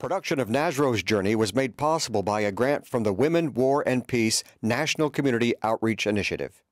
Production of Nasro's journey was made possible by a grant from the Women, War, and Peace National Community Outreach Initiative.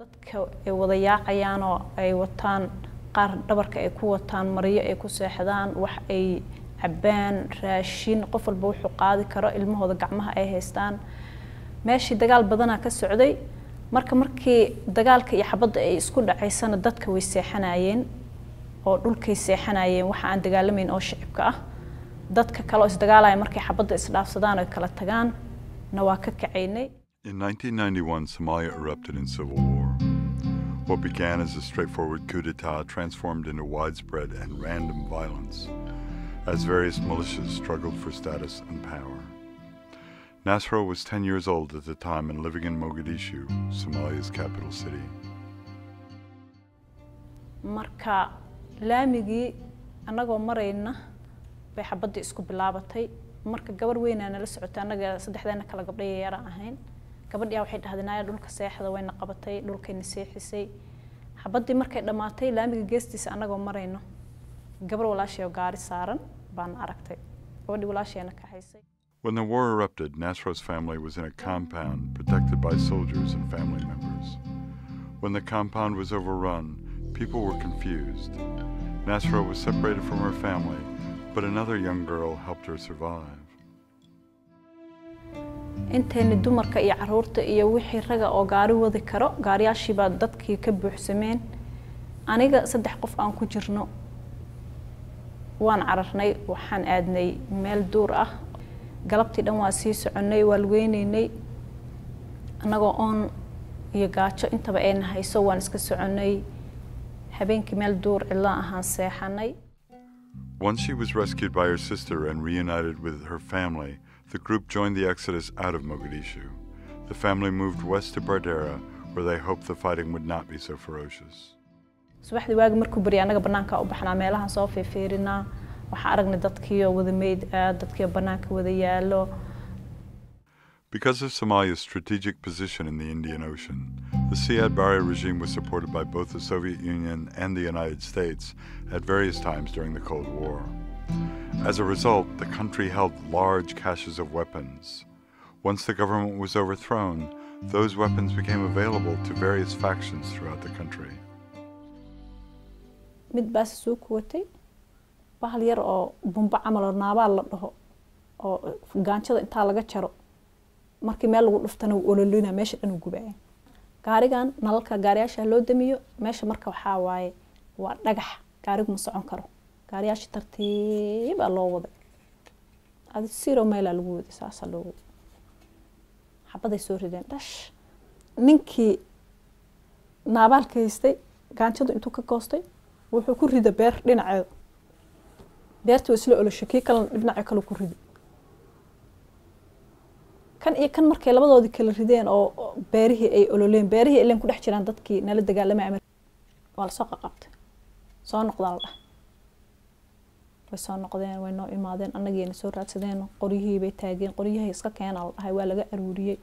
Dadka ay wada yaacayaan oo ay wataan qaar dhabarka ay ku wataan maryo ay ku seexdaan wax ay cabbaan raashin qof walba wuxuu qaadi karo ilmahooda gacmaha ay haystaan. Meeshii dagaal badanaa ka socday marka markii dagaalka iyo xabadda ay isku dhacaysana dadka way seexanayeen oo dhulkay seexanayeen waxa aan dagaalamayn oo shicibka ah. Dadka kale oo isdagaalaya markay xabadda isdhaafsadaan oo kala tagaan na waa ka kacaynay. In 1991, Somalia erupted in civil war. What began as a straightforward coup d'etat transformed into widespread and random violence as various militias struggled for status and power. Nasro was 10 years old at the time and living in Mogadishu, Somalia's capital city. marka laamigii annagoo marayna bay xabaddii isku bilaabatay marka gabar weynaa nala socotay annaga saddexdeena kala gabdhay yara ahayn gabadhiyaa waxay dhahday naaya dhulka seexda wayna qabatay dhulkayna seexisay xabaddii markay dhammaatay laamiga geestiisa annagoo marayno gabar walaashay oo gaari saaran baan aragtay gabadhii walaashayna kaxaysay When the war erupted, Nasro's family was in a compound protected by soldiers and family members. When the compound was overrun, people were confused. Nasro was separated from her family, but another young girl helped her survive. Intayna dumarka iyo carruurta iyo wixii raga oo gaari wadi karo gaariyaashii baa dadkii ka buuxsameen? Aniga saddex qof aan ku jirno. Waan cararnay waxaan aadnay meel duur ah. Galabtii dhan waa sii soconnay waa lugeynaynay annagoo oon iyo gaajo intaba ayna hayso waan iska soconnay habeenkii meel duur cidlaan ahaan seexanay. Once she was rescued by her sister and reunited with her family, the group joined the exodus out of Mogadishu. The family moved west to Bardera, where they hoped the fighting would not be so ferocious. subaxdii waagi markuu baryay annaga bannaanka u baxnaa meelahan soo fiifiirinaa waxaa aragnay dadkiioo wada meyd ah dadkiioo bannaanka wada yaallo Because of Somalia's strategic position in the Indian Ocean, the Siad Barre regime was supported by both the Soviet Union and the United States at various times during the Cold War. As a result, the country held large caches of weapons. Once the government was overthrown, those weapons became available to various factions throughout the country. mid baase soo kuwatay bahal yar oo bumbo camal oo naabaal la dhaho oo gaanjada intaa laga jaro markii meel lagu dhuftana wuu ololina meesha dhan uu gubaya gaarigan nalalka gaariyaasha loo damiyo meesha marka waxaa waaye waa dhagax gaarigu ma socon karo gaariyaasha tartiibaa loo waday. Adi siro meelaa lagu waday saasa loogu xabaday soo rideen dhash. Ninkii naabaalka haystay gaanjadu intuu ka goostay wuxuu ku rida beer dhinaceeda beertii waa isla oloshay kii kalena dhinaca kale ku ridi kan iyo kan markay labadoodii kala rideen oo beerihii ay ololeen beerihii ileen ku dhex jiraan dadkii nala dagaalamay amar waa la soo qaqabtay soo noqdaa la. dhahay way soo noqdeen way noo imaadeen annagiina soo raadsadeen qoryihii bay taageen qoryahay iska keena la dhahay waa laga aruuriyey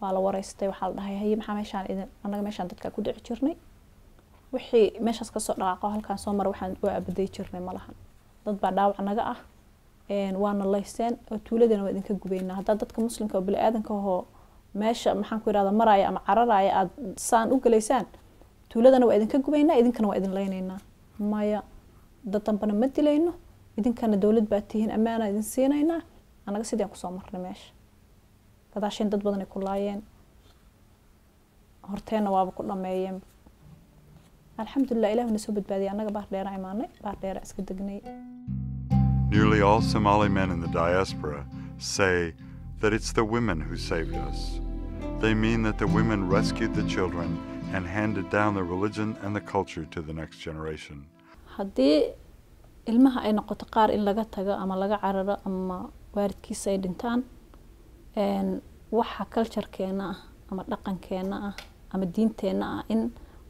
waa la wareystay waxaa la dhahay haye maxaa meeshaan annaga meeshaan dadkaa ku dhici jirnay? Wixii meeshaas ka soo dhaqaaqo halkaan soo mara waxaan waa abaday jirnay ma lahan. Dad baa dhaawac naga ah waana layseen oo tuuladana waa idinka gubaynaa. Haddaa dadka muslimka oo bini-aadanka ahoo meesha maxaan ku irahda maraya ama cararaya aada saan u galaysaan tuuladana waa idinka gubaynaa idinkana waa idin leynaynaa maya dad dambana ma dilayno idinkana dowlad baa tihiin ammaana idin siinaynaa? Annaga sidaan ku soo marnay meesha. Gadaasheen dad badan ay ku laayeen. Horteenna waaba ku dhameeyeen. Alxamdulilah ilah na soo badbaadiyay. Annaga baar dheera imaanay baar dheera iska degnay. Nearly all Somali men in the diaspora say that it's the women who saved us. They mean that the women rescued the children and handed down the religion and the culture to the next generation. Ilmaha ay noqoto qaar in laga tago ama laga cararo ama waalidkiisa ay dhintaan waxa culturekeena ah ama dhaqankeena ah ama diinteena ah in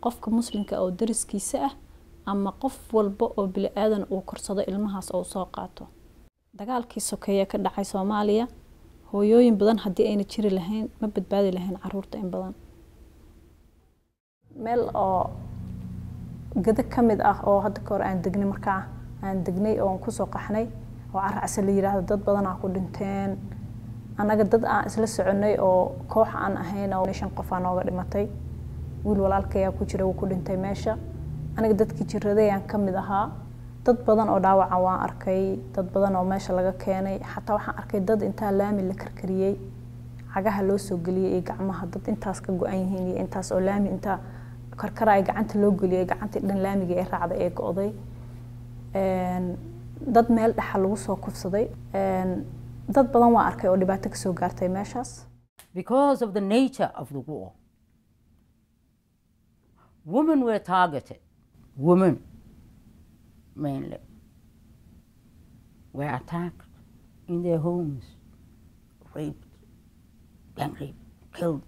qofka muslimka oo dariskiisa ah ama qof walba oo bili aadan uu korsado ilmahaas oo soo qaato. Dagaalkii sokeeye ka dhacay soomaaliya hooyooyin badan haddii ayna jiri lahayn ma badbaadi lahayn carruurta in badan. Meel oo gado ka mid ah oo hadda ka aan degnay markaa aan degnay oo aan ku soo qaxnay oo caracse la yidhaahdo dad badan aa ku dhinteen. Annaga dad aan isla soconay oo koox aan ahayn oo shan qof nooga dhimatay. Wiil walaalkayaa ku jira wuu ku dhintay meesha. Aniga dadkii jiraday ka mid ahaa. Dad badan oo dhaawaca waan arkay. Dad badan oo meesha laga keenay. Xataa waxaan arkay dad intaa laami la karkariyey. Cagaha loo soo geliyey iyo gacmaha. Dad intaas ka go-an yihiin iyo intaas oo laami intaa karkara ay gacanta loo geliyey gacantii dhan laamigii ay raacday ee go-day dad meel dhexa lagu soo kufsaday dad badan waan arkay oo dhibaato kasoo because of the nature of the war. Women were targeted. Women, mainly, were attacked in their homes, raped, gang raped, killed.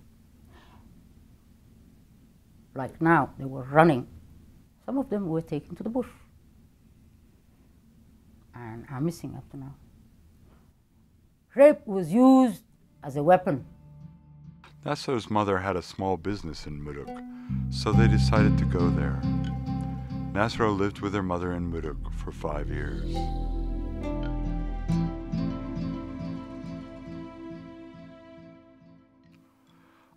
Like now, they were running. Some of them were taken to the bush and are missing up to now. Rape was used as a weapon Nasso's mother had a small business in Muruk, so they decided to go there. Nasro lived with her mother in Muruk for five years.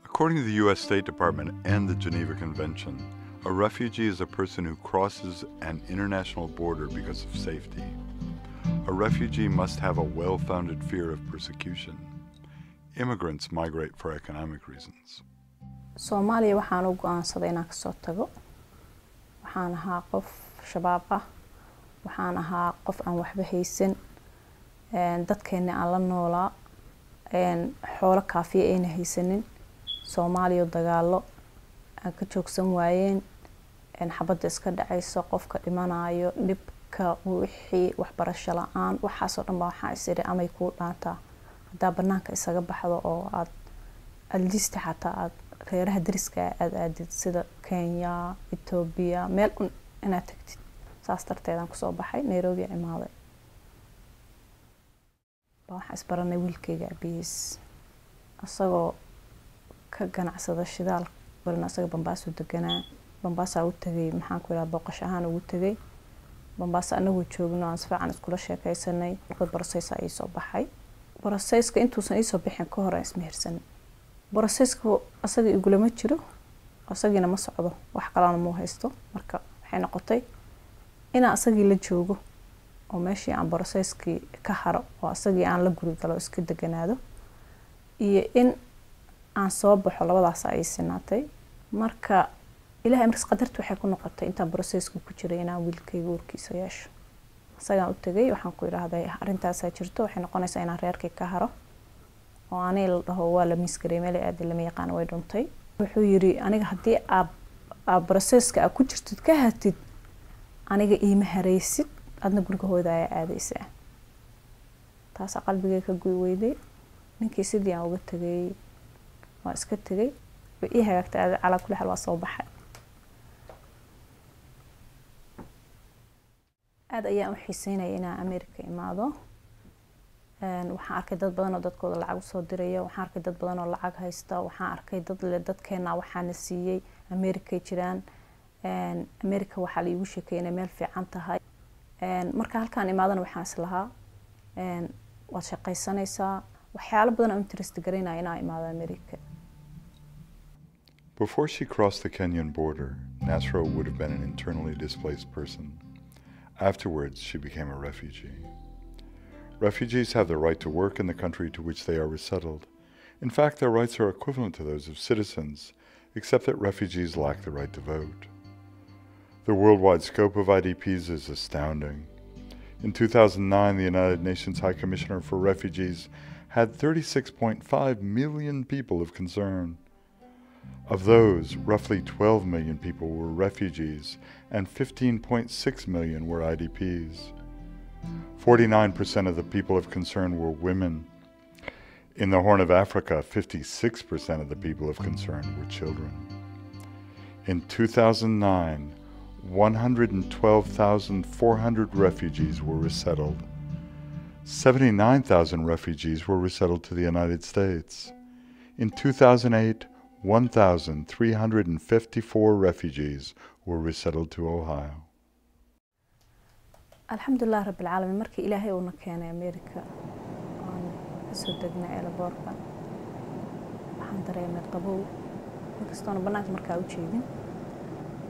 According to the U.S. State Department and the Geneva Convention, a refugee is a person who crosses an international border because of safety. A refugee must have a well founded fear of persecution. Immigrants migrate for economic reasons. soomaaliya waxaan u go'aansaday inaan ka soo tago. Waxaan ahaa qof shabaab ah. Waxaan ahaa qof aan waxba haysan. Een, dadkeena aan la noolaa. Xoolo kaafiya ayna haysanin. Soomaaliya dagaalo aan ka joogsan waayeen. Een, xabadda iska dhacayso qofka dhimanayo dhibka wixii waxbarasho la'aan waxaasoo dhan baa waxaa is iri amay kuu dhaantaa haddaa banaanka isaga baxdo oo aad adlista xataa aad reeraha dariska aad aadid sida kenya etoobiya meel un inaad tagtid. Saas darteedaan ku soo baxay nairobi aa imaaday baa waxaan isbaranay wiilkayga abihiis isagoo ka ganacsada shidaal balna isaga bambaasu deganaa. Bambaasaa u tegay maxaan ku idhaha booqash ahaan ugu tegay bambaasa anagoo joogno aan si fiican iskula sheekaysanay. Markood boroseysa ii soo baxay. Boroseyska intuusan iisoo bixin ka hor aan ismehirsanay boroseyska asaga igulama jiro asagiina ma socdo. Wax kalena muu haysto. Marka waxay noqotay inaan asagii la joogo oo meeshii aan boroseyskii ka haro oo asagii aan la guri galo oo iska deganaado iyo in aan soo baxo labadaas ay sinaatay marka ilahay markas qadarta waxay ku noqotay intaan boroseyska ku jiray inaan wiilkayga uurkiisa yeesho. Isagaan u tegay waxaan ku idhaahday arrintaasaa jirto waxay noqonaysaa inaan reerkii ka haro. Oo aniga la dhaho waa la miisgarey meel aadi lama yaqaan way dhuntay. Wuxuu yiri aniga haddii aad aad broseska aad ku jirtid ka hatid aniga iima haraysid adna guriga hooda ayaa aadaysaa. Taasaa qalbigay ka guy weyday. Ninkii sidii aan uga tegay waa iska tegay. Way ii hagaagtay calaa xaal waa soo baxay aada ayaan u xiiseynaya inaan america imaado. Waxaan arkay dad badan oo dadkooda lacag u soo diraya waxaan arkay dad badan oo lacag haysta waxaan arkay dad le dadkeena waxaana siiyey americay jiraan. America waxaa la iigu sheekeeyay inay meel fiican tahay. Marka halkaan imaadana waxaan islahaa waad shaqaysanaysaa waxyaalo badan oo interest garaynaya inaan imaado america Before she crossed the Kenyan border, Nasro would have been an internally displaced person. Afterwards, she became a refugee. Refugees have the right to work in the country to which they are resettled. In fact, their rights are equivalent to those of citizens, except that refugees lack the right to vote. The worldwide scope of IDPs is astounding. In 2009, the United Nations High Commissioner for Refugees had 36.5 million people of concern. Of those, roughly 12 million people were refugees and 15.6 million were IDPs. 49% of the people of concern were women. In the Horn of Africa, 56% of the people of concern were children. In 2009, 112,400 refugees were resettled. 79,000 refugees were resettled to the United States. In 2008, 1,354 refugees were resettled to Ohio. alxamdulilah rabbilcaalamiin markii ilaahay uuna keenay america oon ka soo degnay eelaboorka waxaan dareemay qabow. Inkastoona bannaanka markaa u jeedin.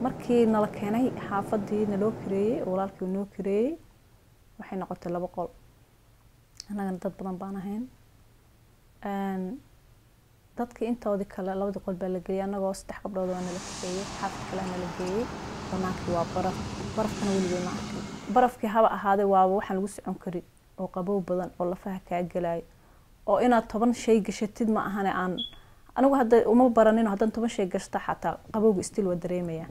Markii nala keenay xaafadii naloo kareeyey walaalkii noo kareeyey waxay noqotay labo qol. Annagana dad badan baan ahayn dadkii intoodii kale labadii qol baa la geeyey annagoo saddex gabdhood waa nala kareeyey xaafad kalea nala geeyey bannaankii waa baraf. Barafkana weligay ma barafkii haba ahaaday waaba waxaan lagu socon karin oo qabow badan oo lafaha kaa gelayo oo inaad toban shay gashatid ma ahane aan anigu hadda uma baranin haddaan toban shay gashta xataa qabowga istil waa dareemaya.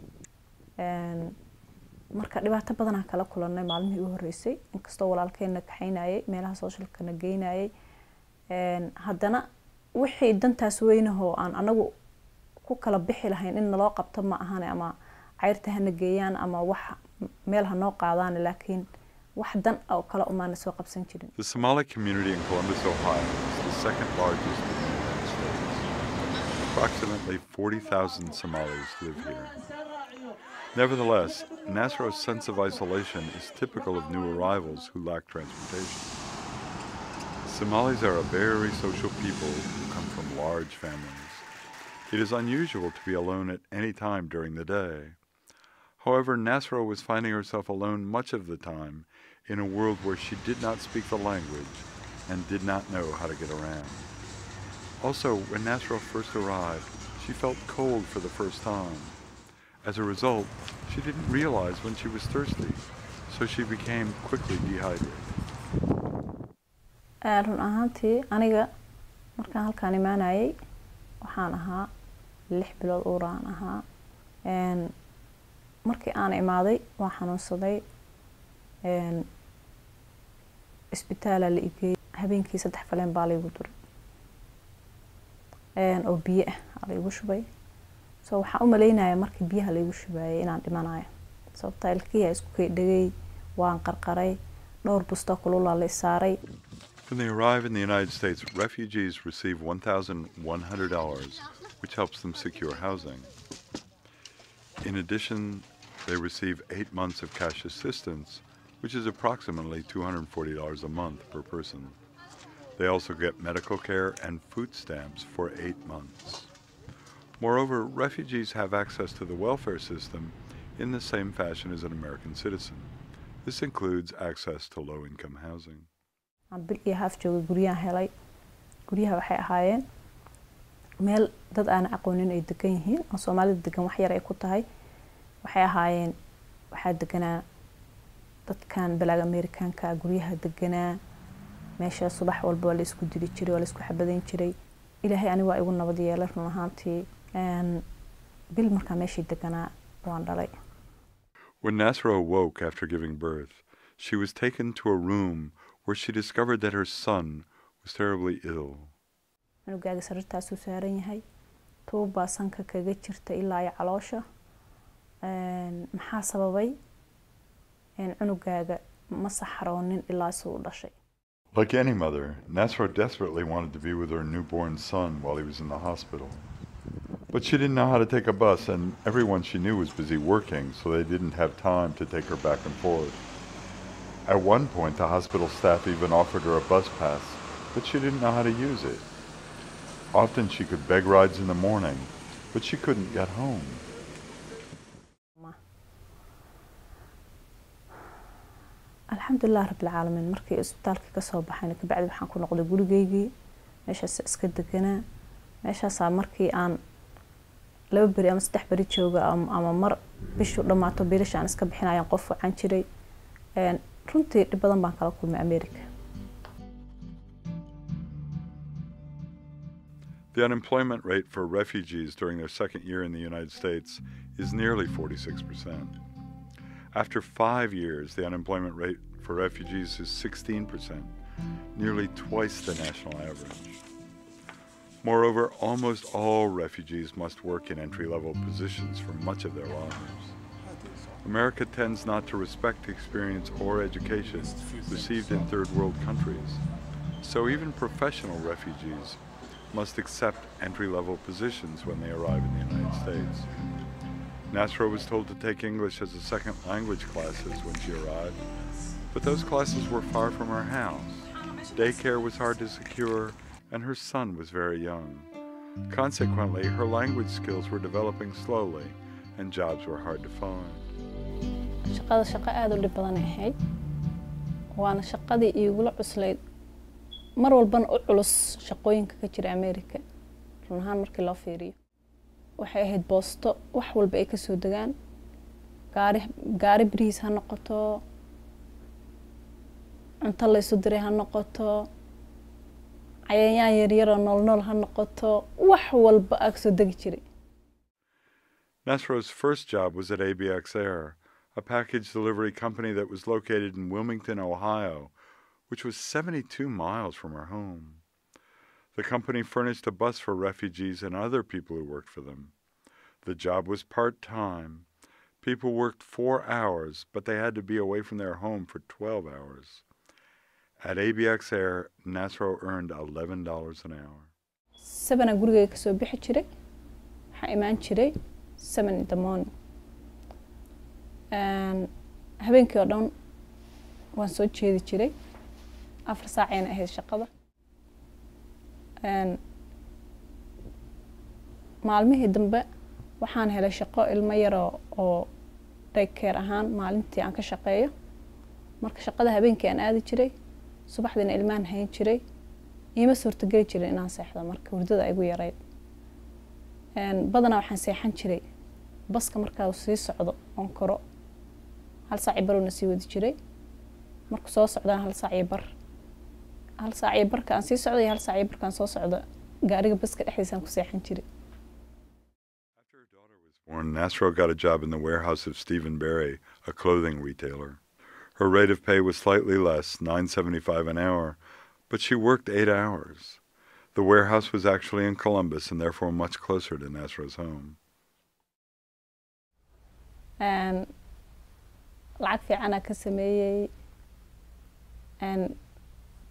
Marka dhibaato badanaa kala kulanay maalmihii u horeysay inkastoo walaalkeenna kaxaynayay meelaha sooshalkana geynayay haddana The Somali community in Columbus, Ohio is the second largest in the United States. Approximately 40,000 Somalis live here. Nevertheless, Nasro's sense of isolation is typical of new arrivals who lack transportation. Somalis are a very social people who come from large families. It is unusual to be alone at any time during the day. However, Nasro was finding herself alone much of the time in a world where she did not speak the language and did not know how to get around. Also, when Nasro first arrived, she felt cold for the first time. As a result, she didn't realize when she was thirsty, so she became quickly dehydrated. Run ahaantii aniga markaan halkaan imaanayay waxaan ahaa lix bilood uuraan ahaa. Markii aan imaaday waa xanuunsaday. Isbitaala la igeeyey habeenkii saddex faleen baa laygu duray. Oo biyo ah aa laygu shubay. So waxaan u malaynaya markii biyaha laygu shubayay inaan dhimanayo. Sababta ilkiyaa isku kay dhegay waan qarqaray. Dhowr bustoo kululaa la isaaray When they arrive in the United States, refugees receive $1,100, which helps them secure housing. In addition, they receive eight months of cash assistance, which is approximately $240 a month per person. They also get medical care and food stamps for eight months. Moreover, refugees have access to the welfare system in the same fashion as an American citizen. This includes access to low income housing. Aan bil iyo haaf joogay guryahan helay. Guryaha waxay ahaayeen meel dad aana aqoonin ay degan yihiin oo soomaalida degan wax yar ay ku tahay. Waxay ahaayeen waxaa deganaa dadkan balaag amerikaanka guryaha deganaa meesha subax walba waa la isku dili jiray waa la isku jiray. Ilaahay ani waa igu nabad yeelay run ahaantii. Bil markaa meeshii deganaa waan dhalay. When Nasra awoke after giving birth, she was taken to a room where she discovered that her son was terribly ill. cunugaaga sariirtaasuu saaran yahay tuubbaa sanka kaga jirta ilaa iyo caloosha maxaa sababay cunugaaga ma saxroonin ilaa suu u dhashay Like any mother, Nasra desperately wanted to be with her newborn son while he was in the hospital. But she didn't know how to take a bus, and everyone she knew was busy working, so they didn't have time to take her back and forth. At one point, the hospital staff even offered her a bus pass, but she didn't know how to use it. Often she could beg rides in the morning, but she couldn't get home. alxamdulilah rabbilcaalamiin markii isbitaalka ka soo baxayna kabacdi waxaan ku noqday gurigeygii meeshaas iska deganaa meeshaasaa markii aan laba beri ama saddex beri jooga ama mar bishu dhammaato biilasha aan iska bixinayaan qof wacan jiray runtii dhib badan baan kala kulmay america The unemployment rate for refugees during their second year in the United States is nearly 46%. After five years, the unemployment rate for refugees is 16%, nearly twice the national average. Moreover, almost all refugees must work in entry level positions for much of their lives. America tends not to respect experience or education received in third world countries. So even professional refugees must accept entry level positions when they arrive in the United States. Nasra was told to take English as a second language classes when she arrived, but those classes were far from her house. Daycare was hard to secure, and her son was very young. Consequently, her language skills were developing slowly, and jobs were hard to find. Shaqada shaqo aada u dhib badanay ahayd waana shaqadii iigula cuslayd. Mar walbana u culus shaqooyinka ka jira america run ahaan markii loo fiiriyo. Waxay ahayd boosto wax walba ay ka soo degaan. Gaari gaari berihiis ha noqoto cunto laysu diray ha noqoto cayayaan yaryaroo nool nool ha noqoto wax walba aa ka soo degi jiray. Nasro's first job was at ABX Air, a package delivery company that was located in Wilmington, Ohio, which was 72 miles from her home. The company furnished a bus for refugees and other people who worked for them. The job was part time. People worked four hours, but they had to be away from their home for 12 hours. At ABX Air, Nasro earned $11 an hour. sabana gurigayga kasoo bixi jiray waxaa imaan jiray seven morning habeenkii oo dhan waan soo jeedi jiray. Afar saacayna ahayd shaqada. Maalmihii dambe waxaan helay shaqo ilmo yaroo oo daykeer ahaan maalintii aan ka shaqeeyo. Marka shaqada habeenkii aan aadi jiray subaxdiina ilmaan hayn jiray. Iima suurtageli jirin inaan seexdo marka hurdada igu yarayd badanaa waxaan seexan jiray. Baska markaa sii socdo oon koro hal saaci barowna sii wadi jiray marku soo socdaan hal saaciyo bar hal saaciyo barka aan sii socdo iyo hal saaciyo barkaan soo socdo gaariga baska dhexdiisaan ku seexan jiray After her daughter was born, Nasro got a job in the warehouse of Stephen Barry, a clothing retailer. Her rate of pay was slightly less, nine seventy-five an hour, but she worked eight hours. The warehouse was actually in Columbus and therefore much closer to Nasro's home. Lacag fiicanaa ka sameeyey.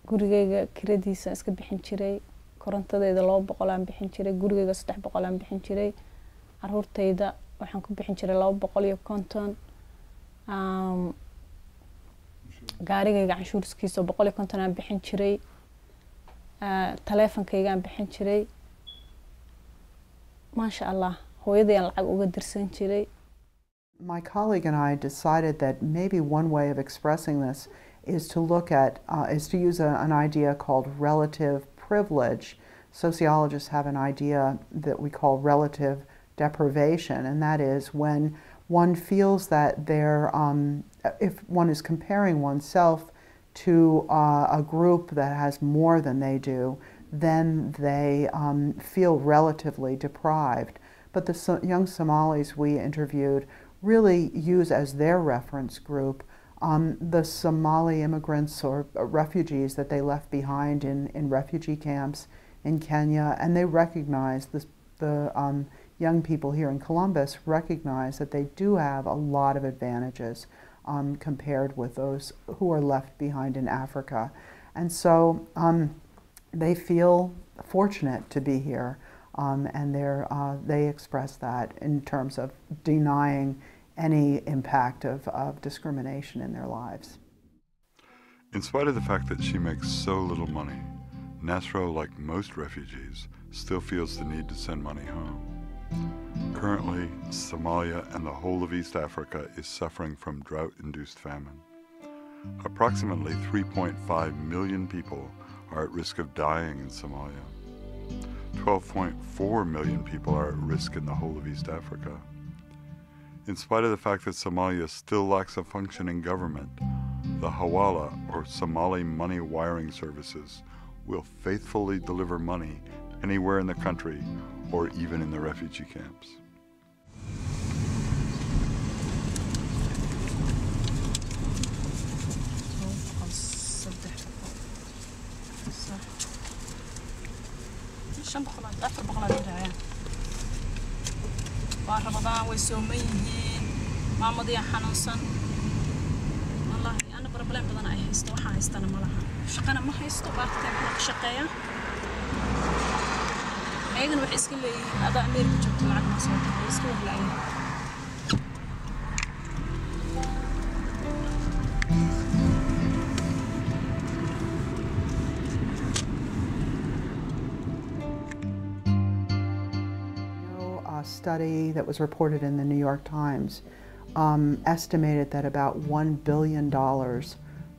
Gurigeyga kiradiisa iska bixin jiray. Korontadeeda laba boqolaan bixin jiray. Gurigeyga saddex boqolaan bixin jiray. Caruurtayda waxaan ku bixin jiray laba boqol iyo konton. Gaarigayga canshuurskiisa boqol iyo konton aan bixin jiray. Taleefonkaygaan bixin jiray. Maasha allah hooyadayaan lacag uga dirsan jiray My colleague and I decided that maybe one way of expressing this is to look at, uh, is to use a, an idea called relative privilege. Sociologists have an idea that we call relative deprivation, and that is when one feels that they're, um, if one is comparing oneself to uh, a group that has more than they do, then they um, feel relatively deprived. But the so- young Somalis we interviewed really use as their reference group um, the Somali immigrants or refugees that they left behind in, in refugee camps in Kenya, and they recognize this, the um, young people here in Columbus recognize that they do have a lot of advantages um, compared with those who are left behind in Africa. And so um, they feel fortunate to be here. Um, and uh, they express that in terms of denying any impact of, of discrimination in their lives. In spite of the fact that she makes so little money, Nasro, like most refugees, still feels the need to send money home. Currently, Somalia and the whole of East Africa is suffering from drought induced famine. Approximately 3.5 million people are at risk of dying in Somalia. 12.4 million people are at risk in the whole of East Africa. In spite of the fact that Somalia still lacks a functioning government, the Hawala or Somali money wiring services will faithfully deliver money anywhere in the country or even in the refugee camps. Diraya waa rabadaan way sooman yihiin maamadiya xanuunsan wallaahi ana barbaleen badan ay haysto waxaa haystana ma laha shaqana ma haysto baartime waxaa ka shaqeeya ayagana waxay iska leeyihiin adaa ameerika joogto lacag ma soo tahay iska warlaayeen study that was reported in the New York Times um, estimated that about $1 billion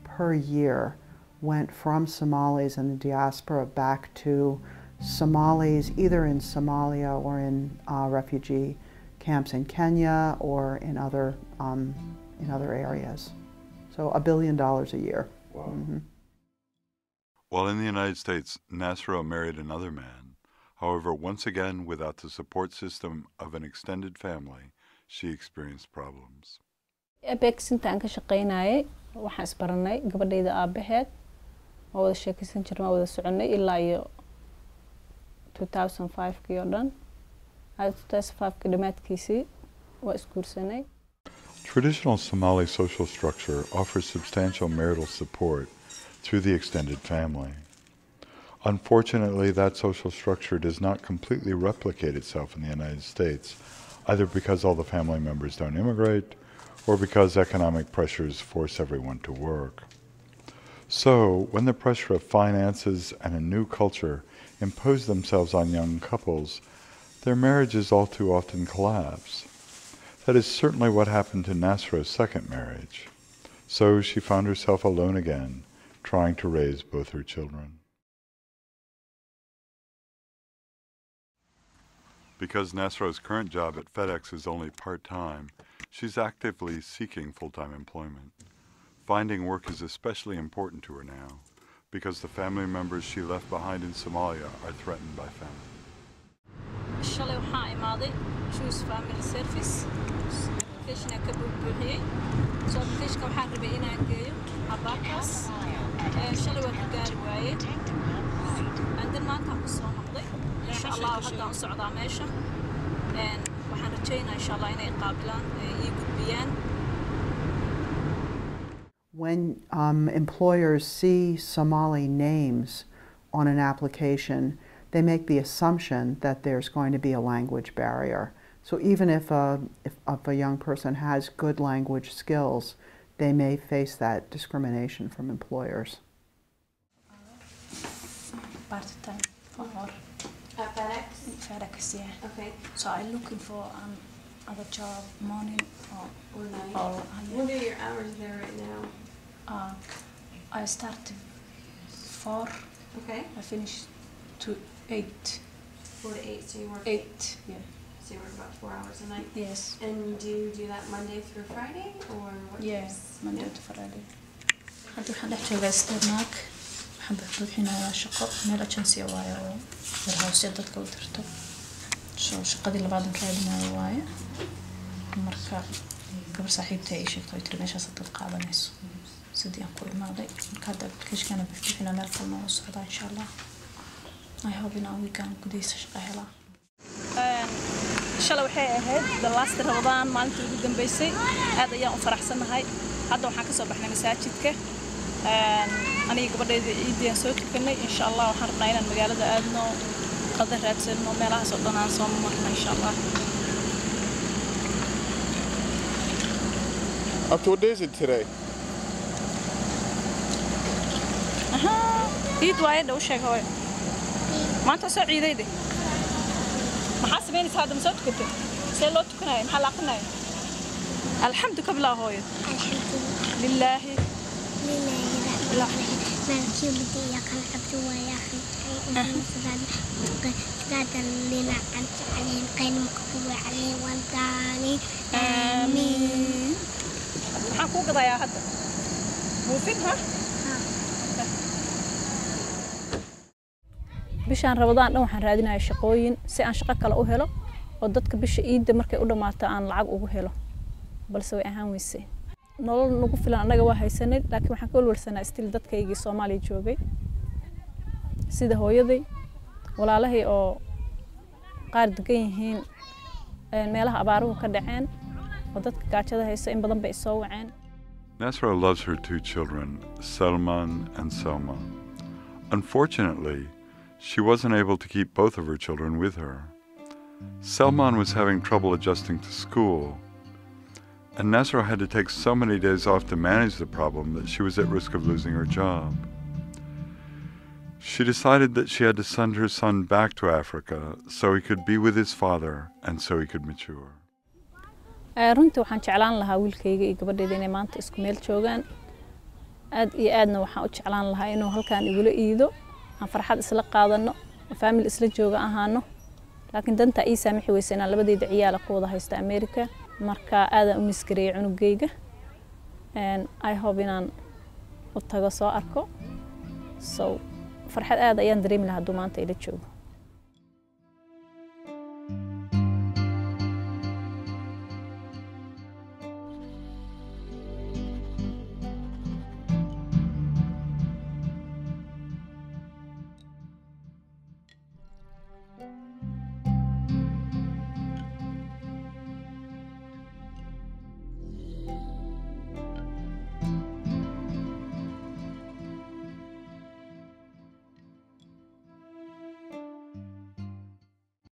per year went from Somalis in the diaspora back to Somalis either in Somalia or in uh, refugee camps in Kenya or in other, um, in other areas. So a billion dollars a year. Mhm. While in the United States, Nasro married another man. However, once again, without the support system of an extended family, she experienced problems. abex intaan ka shaqaynayay waxaan isbaranay gabadhayda aabaheed waa wada sheekaysan jirnay waa wada soconay ilaa iyo 2005kii oo dhan aada 2005kii dhammaadkiisii waa isguursanay Traditional Somali social structure offers substantial marital support through the extended family. Unfortunately, that social structure does not completely replicate itself in the United States, either because all the family members don't immigrate or because economic pressures force everyone to work. So, when the pressure of finances and a new culture impose themselves on young couples, their marriages all too often collapse. That is certainly what happened to Nasra's second marriage. So she found herself alone again, trying to raise both her children. Because Nasra's current job at FedEx is only part time, she's actively seeking full time employment. Finding work is especially important to her now because the family members she left behind in Somalia are threatened by famine. family service. So insha allah haddaan u socdaa meesha En waxaan rajaynaa insha allah inay qaabilaan ii gudbiyaan When um, employers see Somali names on an application, they make the assumption that there's going to be a language barrier. So even if a, if, if a young person has good language skills, they may face that discrimination from employers. part time for At FedEx? FedEx yeah Okay. so I'm looking for um, other job morning or Or night? or What are your hours there right now? uh, I start four Okay. I finish to eight Four to eight, so you work eight yeah So you work about four hours a night. yes And do you do that Monday through Friday or what? yes Monday to Friday hadda waxaan dhex joogaa Waxaan buuxbuuxinayaa shaqo meel agency waaye oo warehouse dadka u dirto so shaqadii labaadan raadinayo waaye marka gabar saaxiibtay ay sheegtay ay tiri meeshaas dad qaadanayso sidii aan ku imaaday marka hadda applicationkana buuxbuuxinaa meel kalena oo socdaa insha allah I hope weekend gudihiisa shaqo helaa shalay waxay ahayd the last rabadaan maalintii ugu dambeysay aad ayaan u faraxsanahay hadda waxaan ka soo baxnay masaajidka aniga gabadhayda ciidiyaan soo tukanay insha allah waxaan rabnaa inaan magaalada aadno qada raadsano meelahaas oo dhan aan soo marno insha allah Up to what day is it today? ciid waaye dhow sheeg hooyo maanta soo ciidayde maxaa samaynaysaa hadda ma soo tukatay see loo tukanaya maxaa la aqrinaya alxamdu kabilaa hooyo لا مالكي وبدي اياك العب جوا يا أخي سداد اللي لعنت عليه القين مقبول عليه والداني امين حكو قضى يا هدا بوسدها bishaan rabadaan dhan waxaan raadinayaa shaqooyin si aan shaqo kale u helo oo dadka bisha iidda markay u dhammaato aan lacag ugu helo balse way ahaan weyseen nolol nagu filan annaga waa haysanay laakiin waxaan ka walwalsanaa stil dadkaygii soomaaliya joogay sida hooyaday walaalahay oo qaar degan yihiin meelaha abaaruhu ka dhaceen oo dadka gaajada hayso in badan bay isoo waceen Nasra loves her two children, Salman and Selma. Unfortunately, she wasn't able to keep both of her children with her. Selman was having trouble adjusting to school, and Nasra had to take so many days off to manage the problem that she was at risk of losing her job. She decided that she had to send her son back to Africa so he could be with his father and so he could mature. runtii waxaan jeclaan lahaa wiilkayga iyo gabadhayda inay maanta isku meel joogaan aad iyo aadna waxaan u jeclaan lahaa inuu halkaan igula iido aan farxad isla qaadano faamil isla jooga ahaano laakiin dantaa ii saamixi weysa inaan labadeyda ciyaala ku wada haysto america marka aadaan u misgareeyay cunugayga i hope inaan u tago soo arko. So farxad aad ayaan dareemi lahaa hadduu maanta ila joogo